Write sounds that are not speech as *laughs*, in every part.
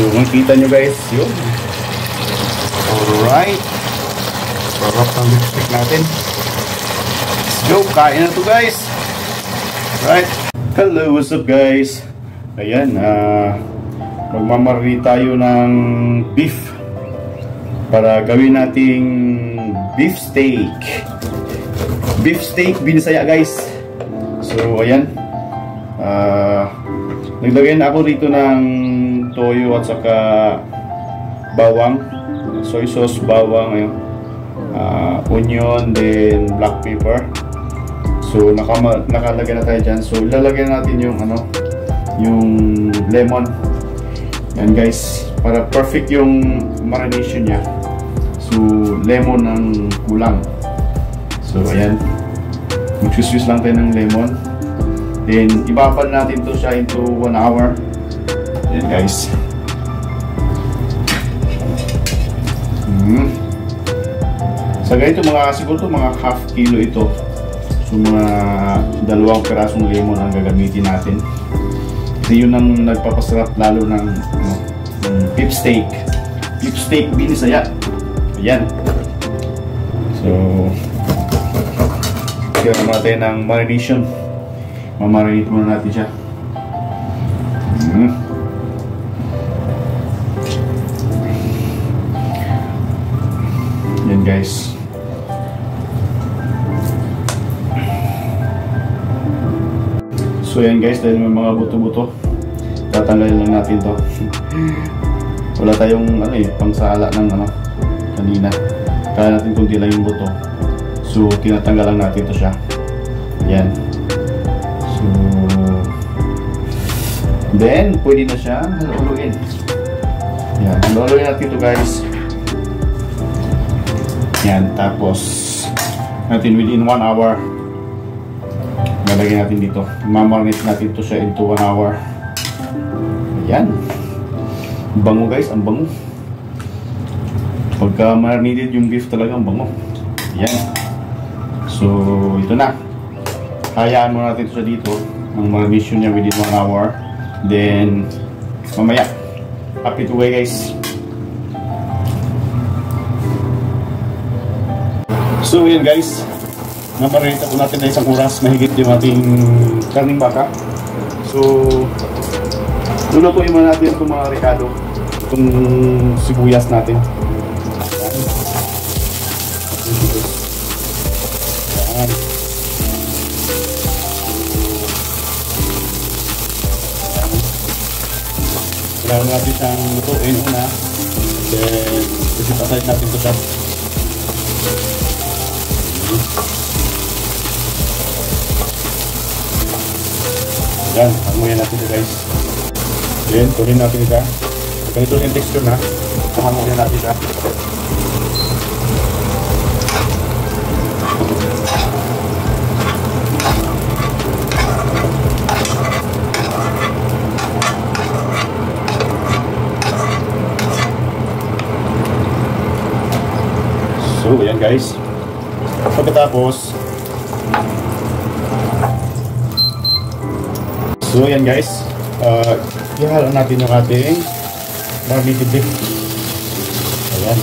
So, makikita nyo guys, yun. Alright. Sarap ng lipstick natin. Let's go, kain na to guys. Right. Hello, what's up guys? Ayan, ah, uh, magmamarinate tayo ng beef para gawin nating beef steak. Beef steak binisaya guys. So, ayan. Ah, uh, naglagay na ako rito ng toyo at saka bawang, soy sauce, bawang, ayun. Uh, onion, then black pepper. So, nakama, nakalagay na tayo dyan. So, ilalagay natin yung, ano, yung lemon. Yan guys, para perfect yung marination niya. So, lemon ang kulang. So, ayan. Magsuswis lang tayo ng lemon. Then, ibabal natin to siya into 1 hour. Yan guys. Hmm. Sa ganito mga siguro to mga half kilo ito. So mga dalawang perasong lemon ang gagamitin natin. Kasi yun ang nagpapasarap lalo ng, ng beef steak. Beef steak binisaya. Ayan. So, kaya naman tayo ng marination. Mamarinate muna natin siya. Mm. So yan guys, dahil may mga buto-buto, tatanggalin lang natin to. *laughs* Wala tayong ano eh, pangsala ng ano, kanina. Kaya natin kunti lang yung buto. So tinatanggal lang natin to siya. Yan. So then pwede na siya haluin. Yan, haluin natin to guys. Yan, tapos natin within 1 hour lalagyan natin dito. Mamarinate natin to siya into 1 hour. Ayan. Bango guys, ang bango. Pagka marinated yung beef talaga, ang bango. Ayan. So, ito na. Hayaan mo natin ito siya dito. Ang marination niya within 1 hour. Then, mamaya. Happy to way guys. So, yan guys namarinate po natin na isang oras mahigit yung ating karning baka. So, lulutuin muna natin itong mga ricado, itong sibuyas natin. Ayan. Kailangan natin siyang lutuin una. Then, kasi pasayit natin ito siya. Yan, hanguyan natin ito guys. Then, tuloy natin ito. Ganito yung texture na. Hanguyan natin ito. So, yan guys. Pagkatapos, So yan guys, uh, ihalo natin yung ating marinated beef. Ayan.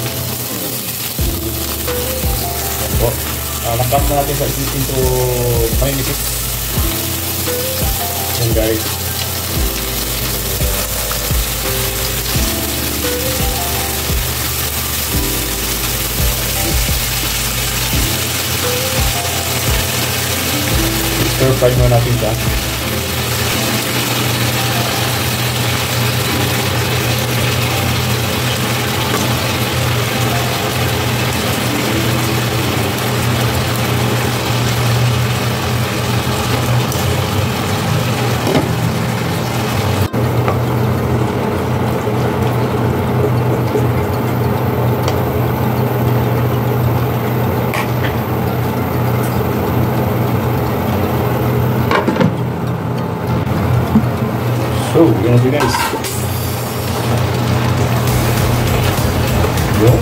So, uh, nakap na natin sa isipin to marinipit. Yan guys. Stir fry mo natin siya. Na siya guys. Yun.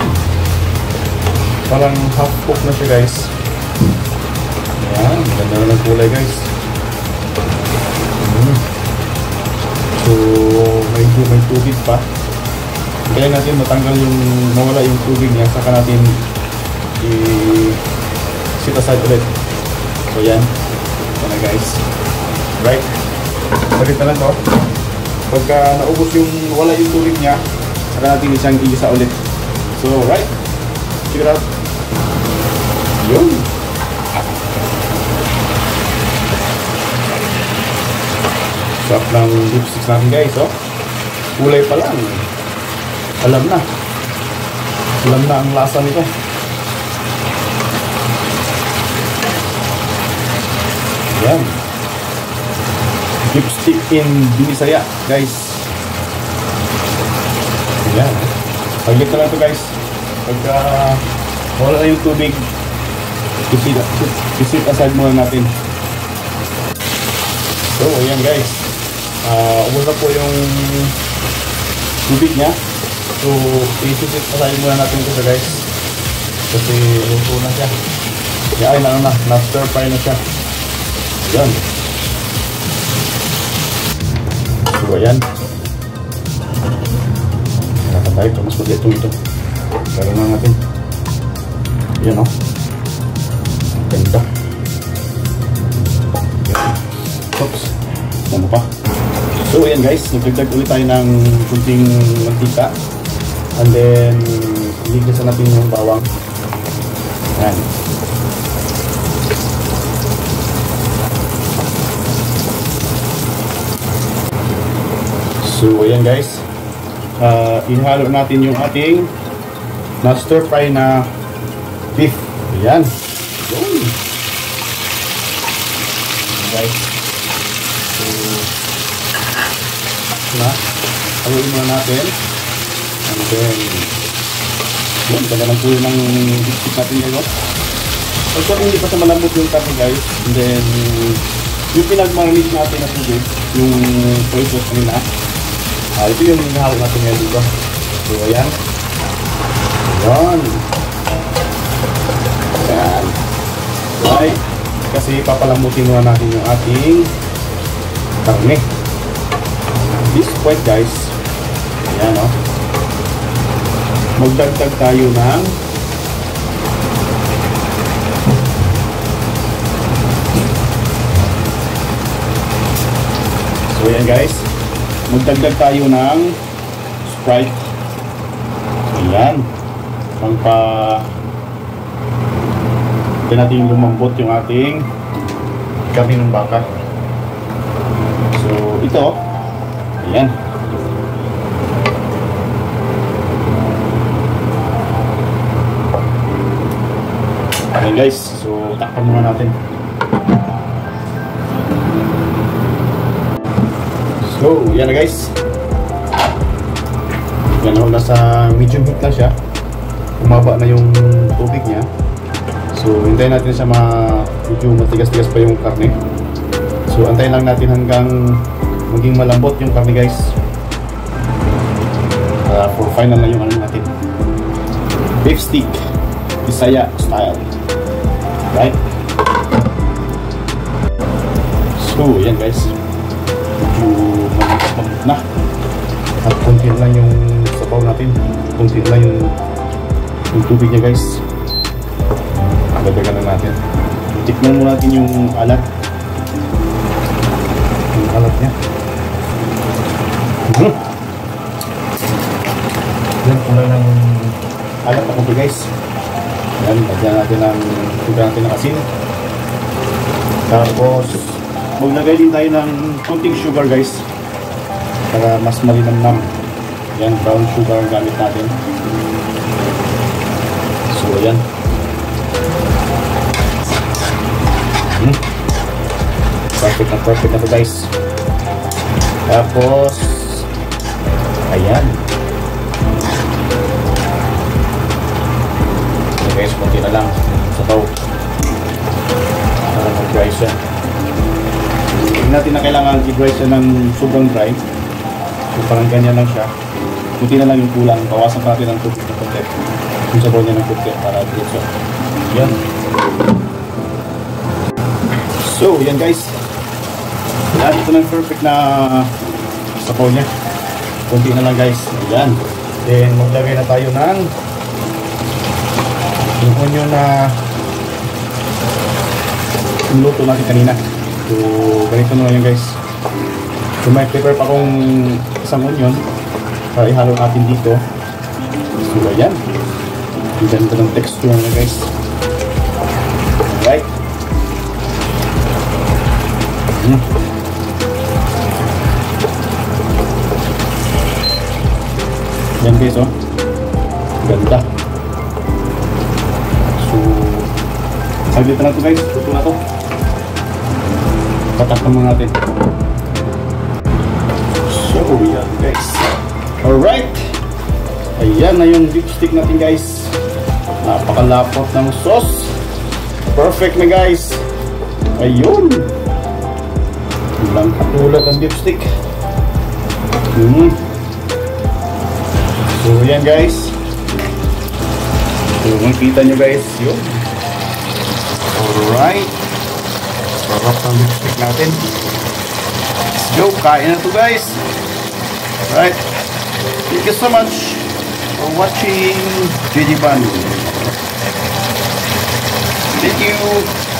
Parang half cook na siya guys. Ayan, ganda na ng kulay guys. Mm. So, medyo may tubig pa. Kaya natin matanggal yung mawala yung tubig niya, saka natin i-sit aside ulit. So yan. Ito na guys. Right? Saglit na lang to. Pagka naubos yung wala yung tubig niya, saka natin isang igisa ulit. So right? Check it out. Yun. Sarap ng lipsticks natin guys, oh. Kulay pa lang. Alam na. Alam na ang lasa nito. Yan. Lipstick in Binisaya, guys. Yan. Paglit na lang to guys. Pagka wala na yung tubig, isit, isit aside muna natin. So, ayan guys. Uh, ubos na po yung tubig niya. So, isisit aside muna natin ito guys. Kasi luto na siya. Yan, ano na, na-stir fry na siya. Ayan. So, ayan. Nakatay ito. Mas paglit ito. Gano'n na natin. Ayan, oh. Ganda. Oops. Ano pa? So, ayan guys. Nagdagdag ulit tayo ng kunting mantika. And then, ligasan natin yung bawang. Ayan. So, ayan guys. Uh, ihalo natin yung ating na stir fry na beef. Ayan. Yun. Guys. So, na, haluin muna natin. And then, yun, ganda ng kulo ng biscuit natin guys. Also, hindi pa sa malambot yung karne guys. And then, yung pinag-marinate natin na tubig, yung soy sauce kanina, Ah, ito yung hinahalo natin ngayon dito. So, ayan. Ayan. Ayan. Right. Kasi papalamutin muna natin yung ating karne. This point, guys, ayan, oh. Magdagdag tayo ng So, ayan, guys magdagdag tayo ng Sprite. Ayan. Pangpa Ito natin lumambot yung ating kami ng baka. So, ito. Ayan. Ayan guys. So, takpan muna natin. So, yan na guys. Yan ako nasa medium heat lang siya. Umaba na yung tubig niya. So, hintayin natin siya ma medyo matigas-tigas pa yung karne. So, antayin lang natin hanggang maging malambot yung karne guys. Uh, for final na yung ano natin. Beef stick. Bisaya style. Right? So, yan guys medyo malambot na. At kunti lang yung sabaw natin. Kunti lang yung, yung tubig niya guys. Dagdagan lang natin. Tikman mo natin yung alat. Yung alat niya. Hmm. yan pula ng alat na kunti guys. Yan lagyan natin ng tubig natin ng asin. Tapos maglagay din tayo ng konting sugar guys para mas malinamnam yan brown sugar ang gamit natin. So yan. Hmm. perfect na perfect na to guys. Tapos ayan. So guys konti na lang. Sa tao. Para mag-dry siya. Hindi natin na kailangan i-dry siya ng sobrang dry. So parang ganyan lang siya. Kunti na lang yung kulang. Bawasan pa natin ng tubig ng konti. Yung sabaw niya ng konti para diretso. Yan. So, yan guys. Yan, ito yung perfect na sabaw niya. Kunti na lang guys. Yan. Then, maglagay na tayo ng yung onion na luto natin kanina. So, ganito na yan guys. So, may prepare pa akong isang onion para ihalo natin dito. So, ayan. Ang ganda ng texture na guys. Alright. Mm. Yan guys, oh. Ganda. So, saglit na to guys. Luto na to. Patakpan mo natin. So, yan guys. Alright. Ayan na yung beef stick natin guys. Napakalapot ng sauce. Perfect na guys. Ayun. Walang katulad ng beef stick. Mm. So, yan guys. So, makikita nyo guys, yun. Alright. Sarap ng lipstick natin. Let's go. Kain na to guys. Alright. Thank you so much for watching Ban. Thank you.